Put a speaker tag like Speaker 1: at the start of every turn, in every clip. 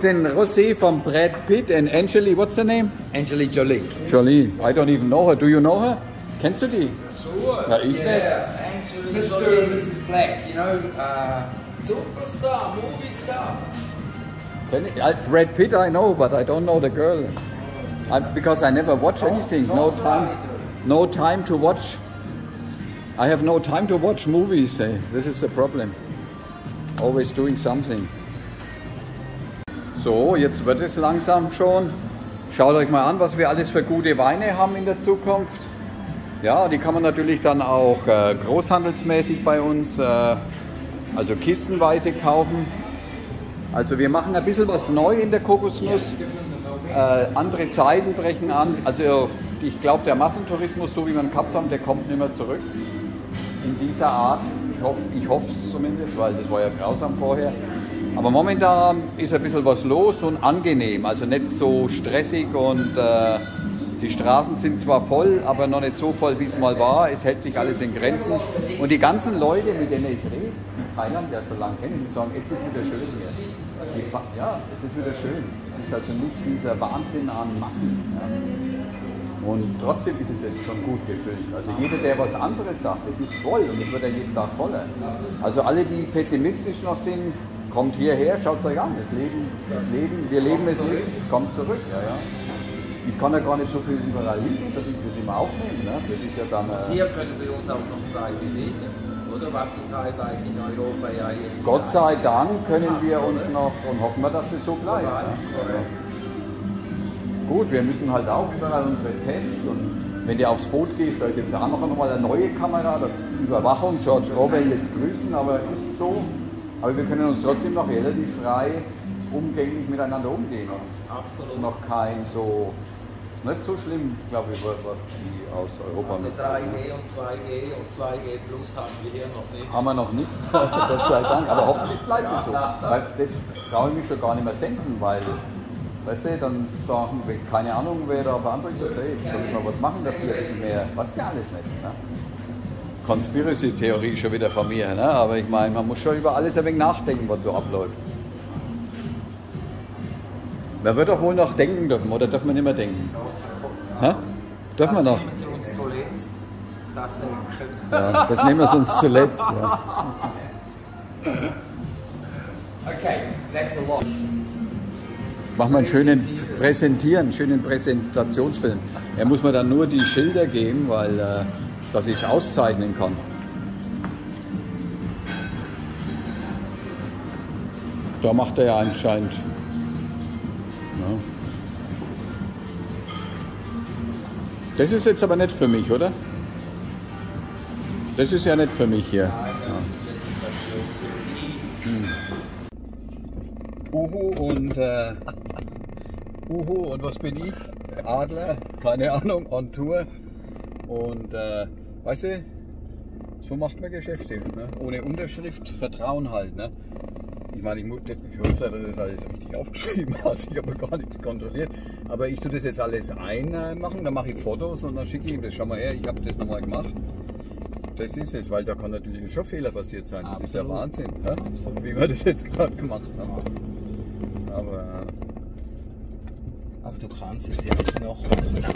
Speaker 1: it's in Rosé from Brad Pitt and Angeli, what's her name?
Speaker 2: Angeli Jolie.
Speaker 1: Jolie. I don't even know her. Do you know her? Kennst du die?
Speaker 2: Sure.
Speaker 1: Ja, ich.
Speaker 2: Yeah, Angeli Mr. and Mrs. Black, you know, uh, superstar, movie star.
Speaker 1: Can I, Brad Pitt I know, but I don't know the girl. I, because I never watch anything. No time. No time to watch. I have no time to watch movies. eh. This is the problem. Always doing something. So, jetzt wird es langsam schon. Schaut euch mal an, was wir alles für gute Weine haben in der Zukunft. Ja, die kann man natürlich dann auch äh, großhandelsmäßig bei uns, äh, also kistenweise kaufen. Also wir machen ein bisschen was neu in der Kokosnuss. Äh, andere Zeiten brechen an. Also ich glaube, der Massentourismus, so wie wir ihn gehabt haben, der kommt nicht mehr zurück. In dieser Art. Ich hoffe ich es zumindest, weil das war ja grausam vorher. Aber momentan ist ein bisschen was los und angenehm. Also nicht so stressig und äh, die Straßen sind zwar voll, aber noch nicht so voll, wie es mal war. Es hält sich alles in Grenzen. Und die ganzen Leute, mit denen ich rede, die Thailand ja schon lange kennen, die sagen, jetzt ist wieder schön hier. Die, ja, es ist wieder schön. Es ist also nicht dieser Wahnsinn an Massen. Ja. Und trotzdem ist es jetzt schon gut gefüllt. Also jeder, der was anderes sagt, es ist voll und es wird ja jeden Tag voller. Also alle, die pessimistisch noch sind, kommt hierher, schaut es euch an. Das Leben, das Leben, wir leben es nicht, es kommt zurück. Ja, ja. Ich kann ja gar nicht so viel überall hingehen, dass ich das immer aufnehme. Ne? Das ist ja dann. Äh,
Speaker 2: Hier können wir uns auch noch frei bewegen, oder? Was du teilweise in Europa ja jetzt.
Speaker 1: Gott sei Dank können wir uns noch und hoffen wir, dass es so bleibt. Ne? Gut, wir müssen halt auch überall unsere Tests und wenn du aufs Boot gehst, da ist jetzt auch noch einmal eine neue Kamera, Überwachung, George Orwell lässt grüßen, aber ist so. Aber wir können uns trotzdem noch relativ frei umgänglich miteinander umgehen. Und es ist noch kein so, ist nicht so schlimm, glaube ich, was die aus Europa
Speaker 2: Also
Speaker 1: mitbringen.
Speaker 2: 3G und 2G und 2G Plus haben wir hier noch nicht.
Speaker 1: Haben wir noch nicht, Gott sei Dank, aber hoffentlich bleibt es so. Weil das traue ich mich schon gar nicht mehr senden, weil, weißt du, dann sagen wir, keine Ahnung, wer da beantwortet, hey, soll ich mal was machen dafür, ist mehr, was ja alles nicht. Ne? Conspiracy-Theorie schon wieder von mir, ne? aber ich meine, man muss schon über alles ein wenig nachdenken, was so abläuft. Man wird doch wohl noch denken dürfen, oder dürfen wir nicht mehr denken? Hä? Dürfen wir noch?
Speaker 2: Nehmen Sie uns zuletzt das Denken.
Speaker 1: Ja, das nehmen wir uns zuletzt. Ja.
Speaker 2: Okay, next a lot.
Speaker 1: Machen wir einen schönen Präsentieren, einen schönen Präsentationsfilm. Er muss mir dann nur die Schilder geben, weil äh, dass ich es auszeichnen kann. Da macht er ja anscheinend. Ja. Das ist jetzt aber nicht für mich, oder? Das ist ja nicht für mich hier. Uhu und äh, Uhu und was bin ich? Adler, keine Ahnung, on Tour. Und äh, weißt du, so macht man Geschäfte. Ne? Ohne Unterschrift, Vertrauen halt. Ne? Ich meine, ich, ich hoffe, dass das alles richtig aufgeschrieben hat. Ich habe gar nichts kontrolliert. Aber ich tue das jetzt alles einmachen, dann mache ich Fotos und dann schicke ich ihm das. Schau mal her, ich habe das nochmal gemacht. Das ist es, weil da kann natürlich schon Fehler passiert sein. Das ist ja
Speaker 2: Absolut.
Speaker 1: Wahnsinn, ne? wie wir das jetzt gerade gemacht haben. Aber
Speaker 3: Aber du kannst es ja jetzt noch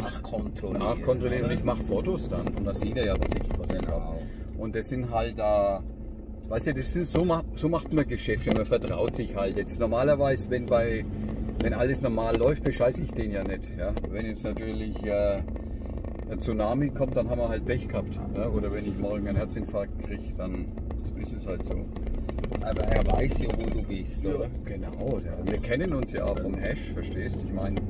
Speaker 3: nachkontrollieren.
Speaker 1: nachkontrollieren und ich mache Fotos dann und dann sieht er ja, was ich, was er habe. Und das sind halt da, weißt du, das sind, so, ma- so macht man Geschäfte, man vertraut sich halt. Jetzt normalerweise, wenn bei, wenn alles normal läuft, bescheiße ich den ja nicht. Ja? Wenn jetzt natürlich äh, ein Tsunami kommt, dann haben wir halt Pech gehabt. Ja? Oder wenn ich morgen einen Herzinfarkt kriege, dann ist es halt so.
Speaker 3: Aber er weiß ja, wo du bist, oder?
Speaker 1: Genau, ja. wir kennen uns ja auch vom Hash, verstehst du? Ich meine,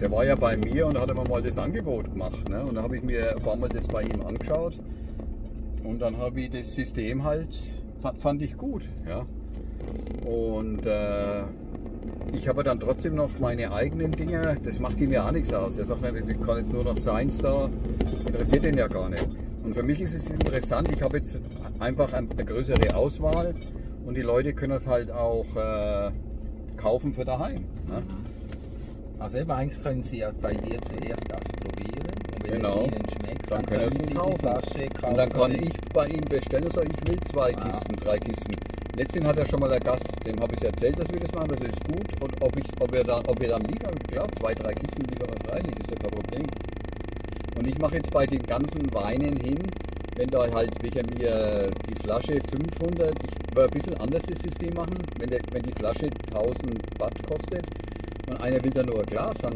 Speaker 1: der war ja bei mir und hat mir mal das Angebot gemacht. Ne? Und dann habe ich mir ein paar Mal das bei ihm angeschaut und dann habe ich das System halt, fa- fand ich gut. Ja? Und äh, ich habe dann trotzdem noch meine eigenen Dinge, das macht ihm ja auch nichts aus. Er sagt, mir, ich kann jetzt nur noch Science da, interessiert ihn ja gar nicht. Und für mich ist es interessant, ich habe jetzt einfach ein- eine größere Auswahl und die Leute können es halt auch äh, kaufen für daheim. Ne?
Speaker 3: Also eben, eigentlich können sie ja bei dir zuerst das probieren. Und wenn
Speaker 1: Genau.
Speaker 3: es ihnen schmeckt,
Speaker 1: Dann
Speaker 3: dann,
Speaker 1: können
Speaker 3: können
Speaker 1: sie
Speaker 3: sie
Speaker 1: kaufen.
Speaker 3: die Flasche kaufen.
Speaker 1: Und dann kann ich bei ihm bestellen, so ich will zwei Kisten, drei Kisten. Letztens hat er schon mal der Gast, dem habe ich erzählt, dass wir das machen, das ist gut. Und ob, ich, ob, wir, dann, ob wir dann liefern, klar, zwei, drei Kisten liefern wir freilich, ist ja kein Problem. Und ich mache jetzt bei den ganzen Weinen hin, wenn da halt welcher mir die Flasche 500, ich will ein bisschen anders das System machen, wenn, der, wenn die Flasche 1000 Watt kostet und einer will da nur ein Glas, dann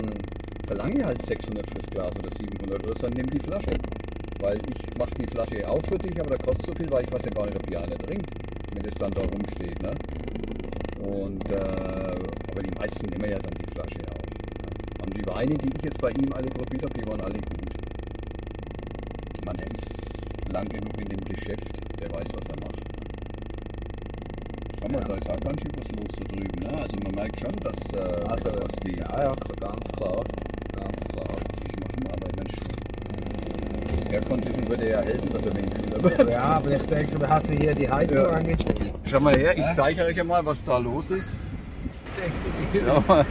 Speaker 1: verlange ich halt 600 fürs Glas oder 700 oder so, dann nimm die Flasche. Weil ich mache die Flasche auf für dich, aber da kostet so viel, weil ich weiß ja gar nicht, ob die einer trinkt, wenn das dann da rumsteht. Ne? Und, äh, aber die meisten nehmen ja dann die Flasche auf. Ne? Und die Weine, die ich jetzt bei ihm alle probiert habe, die waren alle gut. Man, ist lang genug in dem Geschäft, der weiß, was er macht. Schau mal,
Speaker 3: Ja.
Speaker 1: da ist auch ganz schön was los da drüben. Ne? Also man merkt schon, dass äh,
Speaker 3: Also,
Speaker 1: was geht.
Speaker 3: ja, ja, ganz klar. Ganz klar.
Speaker 1: Ich mache mal, aber Mensch. Air Condition würde ja helfen, dass er wenig kühler wird.
Speaker 3: Ja, aber ich denke, du hast hier die Heizung
Speaker 1: Ja.
Speaker 3: angestellt.
Speaker 1: Schau mal her, ich zeige euch einmal, was da los ist.
Speaker 3: Die
Speaker 1: Schau mal,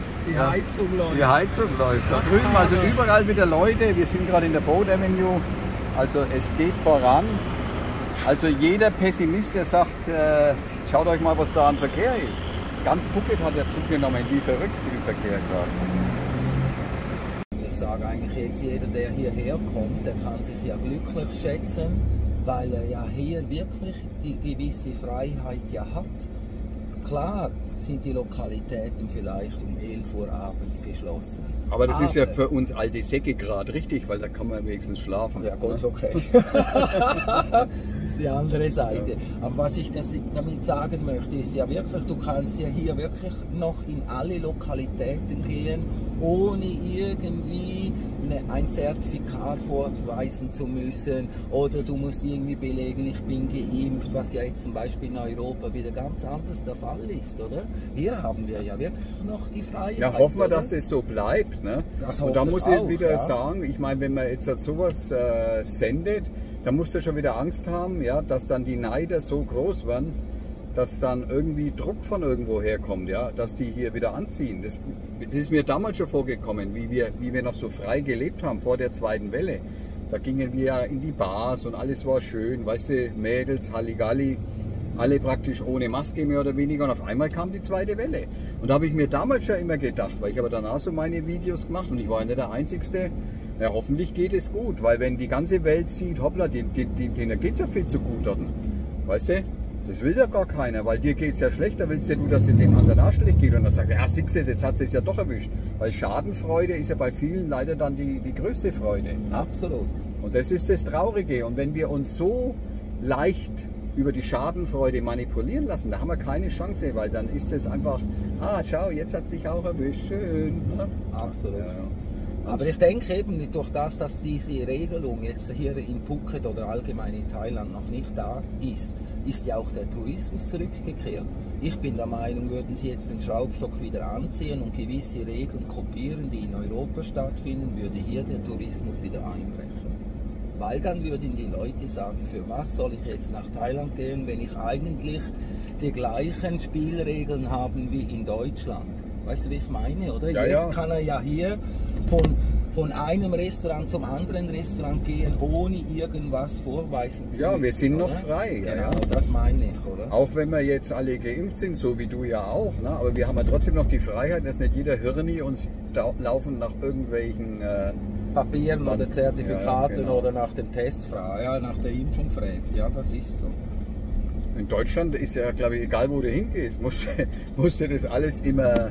Speaker 3: Heizung läuft.
Speaker 1: die Heizung läuft. Da drüben, also überall wieder Leute. Wir sind gerade in der Boat Avenue. Also es geht voran. Also jeder Pessimist, der sagt, äh, schaut euch mal, was da an Verkehr ist. Ganz Phuket hat ja zugenommen, wie verrückt im Verkehr gerade.
Speaker 3: Ich sage eigentlich jetzt, jeder, der hierher kommt, der kann sich ja glücklich schätzen, weil er ja hier wirklich die gewisse Freiheit ja hat. Klar sind die Lokalitäten vielleicht um 11 Uhr abends geschlossen.
Speaker 1: Aber das ist ja für uns alte Säcke gerade richtig, weil da kann man wenigstens schlafen.
Speaker 3: Ja gut,
Speaker 1: ne?
Speaker 3: okay. das ist die andere Seite. Aber was ich das damit sagen möchte, ist ja wirklich, du kannst ja hier wirklich noch in alle Lokalitäten gehen, ohne irgendwie eine, ein Zertifikat vorweisen zu müssen oder du musst irgendwie belegen, ich bin geimpft, was ja jetzt zum Beispiel in Europa wieder ganz anders der Fall ist, oder? Hier haben wir ja wirklich noch die Freiheit.
Speaker 1: Ja, hoffen wir,
Speaker 3: oder?
Speaker 1: dass das so bleibt. Ne?
Speaker 3: Das
Speaker 1: Und da muss
Speaker 3: ich auch,
Speaker 1: wieder
Speaker 3: ja.
Speaker 1: sagen, ich meine, wenn man jetzt sowas äh, sendet, dann musst du schon wieder Angst haben, ja, dass dann die Neider so groß werden, dass dann irgendwie Druck von irgendwo herkommt, ja, dass die hier wieder anziehen. Das, das ist mir damals schon vorgekommen, wie wir, wie wir noch so frei gelebt haben vor der zweiten Welle. Da gingen wir ja in die Bars und alles war schön, weißt du, Mädels, Halligalli, alle praktisch ohne Maske mehr oder weniger und auf einmal kam die zweite Welle. Und da habe ich mir damals schon immer gedacht, weil ich habe danach so meine Videos gemacht und ich war ja nicht der Einzige, ja, hoffentlich geht es gut, weil wenn die ganze Welt sieht, hoppla, denen geht es ja viel zu gut dort. Weißt du? Das will ja gar keiner, weil dir geht es ja schlechter, willst ja du, dass es den anderen auch schlecht geht. Und dann sagt er, ja, siehst du, jetzt hat es ja doch erwischt. Weil Schadenfreude ist ja bei vielen leider dann die, die größte Freude. Ne?
Speaker 3: Absolut.
Speaker 1: Und das ist das Traurige. Und wenn wir uns so leicht über die Schadenfreude manipulieren lassen, da haben wir keine Chance, weil dann ist es einfach, ah, schau, jetzt hat es sich auch erwischt, schön. ne?
Speaker 3: Absolut.
Speaker 1: Ja, ja.
Speaker 3: Aber ich denke eben durch das, dass diese Regelung jetzt hier in Phuket oder allgemein in Thailand noch nicht da ist, ist ja auch der Tourismus zurückgekehrt. Ich bin der Meinung, würden Sie jetzt den Schraubstock wieder anziehen und gewisse Regeln kopieren, die in Europa stattfinden, würde hier der Tourismus wieder einbrechen. Weil dann würden die Leute sagen, für was soll ich jetzt nach Thailand gehen, wenn ich eigentlich die gleichen Spielregeln habe wie in Deutschland. Weißt du, wie ich meine, oder?
Speaker 1: Ja,
Speaker 3: jetzt
Speaker 1: ja.
Speaker 3: kann er ja hier von, von einem Restaurant zum anderen Restaurant gehen, ohne irgendwas vorweisen zu
Speaker 1: Ja,
Speaker 3: müssen.
Speaker 1: wir sind noch
Speaker 3: oder?
Speaker 1: frei, ja,
Speaker 3: Genau,
Speaker 1: ja.
Speaker 3: das meine ich, oder?
Speaker 1: Auch wenn wir jetzt alle geimpft sind, so wie du ja auch, ne? aber wir haben ja trotzdem noch die Freiheit, dass nicht jeder Hirni uns da laufen nach irgendwelchen äh,
Speaker 3: Papieren
Speaker 1: Dann-
Speaker 3: oder Zertifikaten
Speaker 1: ja, genau.
Speaker 3: oder nach dem Test fragt, ja, nach der Impfung fragt. Ja, das ist so.
Speaker 1: In Deutschland ist ja, glaube ich, egal wo du hingehst, musst, du- musst du das alles immer.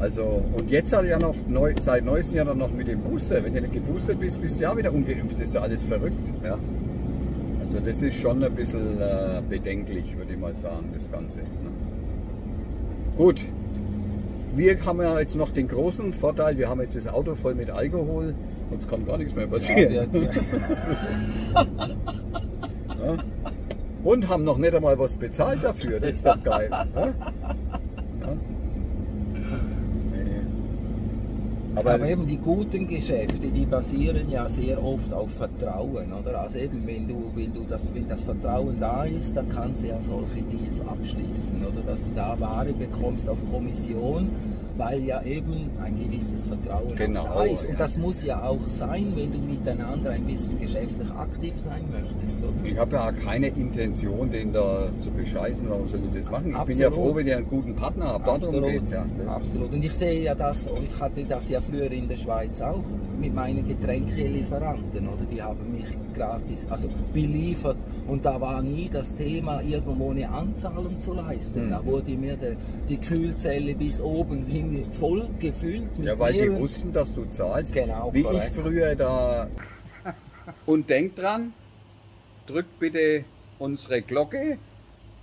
Speaker 1: Also, und jetzt hat ja noch neu, seit neuestem Jahr dann noch mit dem Booster. Wenn du nicht geboostert bist, bist du ja wieder ungeimpft. ist ja alles verrückt. Ja. Also, das ist schon ein bisschen äh, bedenklich, würde ich mal sagen, das Ganze. Ne? Gut. Wir haben ja jetzt noch den großen Vorteil, wir haben jetzt das Auto voll mit Alkohol, uns kann gar nichts mehr
Speaker 3: Ja,
Speaker 1: passieren.
Speaker 3: wir, wir,
Speaker 1: Ja? Und haben noch nicht einmal was bezahlt dafür. Das ist doch geil. Ja? Ja? Nee.
Speaker 3: Aber,
Speaker 1: Aber,
Speaker 3: eben die guten Geschäfte, die basieren ja sehr oft auf Vertrauen, oder? Also eben, wenn du, wenn du das, wenn das Vertrauen da ist, dann kannst du ja solche Deals abschließen, oder? Dass du da Ware bekommst auf Kommission weil ja eben ein gewisses Vertrauen
Speaker 1: Genau,
Speaker 3: da ist. Und
Speaker 1: ja, das
Speaker 3: muss ja auch sein, wenn du miteinander ein bisschen geschäftlich aktiv sein möchtest. Oder?
Speaker 1: Ich habe ja keine Intention, den da zu bescheißen. Warum soll ich das machen? Ich bin ja
Speaker 3: Absolut.
Speaker 1: froh, wenn ihr einen guten Partner habt. Darum
Speaker 3: Absolut,
Speaker 1: geht's ja.
Speaker 3: absolut. Und ich sehe ja das, ich hatte das ja früher in der Schweiz auch mit meinen Getränkelieferanten, oder? Die haben mich gratis, also beliefert und da war nie das Thema, irgendwo eine Anzahlung zu leisten.
Speaker 1: Mhm.
Speaker 3: Da wurde mir der, die Kühlzelle bis oben hin voll gefüllt. mit
Speaker 1: Ja, weil die
Speaker 3: Bieren.
Speaker 1: wussten, dass du zahlst.
Speaker 3: Genau,
Speaker 1: Wie
Speaker 3: korrekt.
Speaker 1: ich früher da. Und denkt dran, drückt bitte unsere Glocke,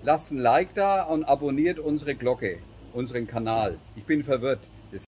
Speaker 1: lasst ein Like da und abonniert unsere Glocke, unseren Kanal. Ich bin verwirrt.